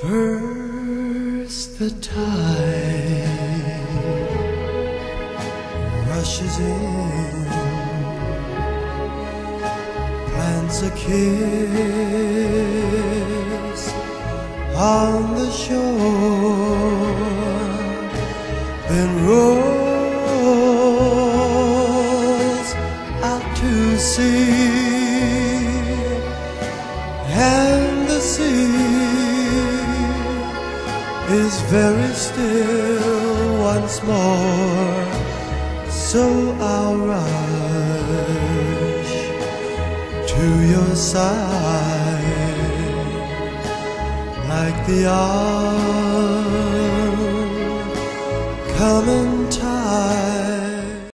First the tide rushes in, plants a kiss on the shore, then rolls out to sea, and the sea is very still once more. So I'll rush to your side like the oncoming tide.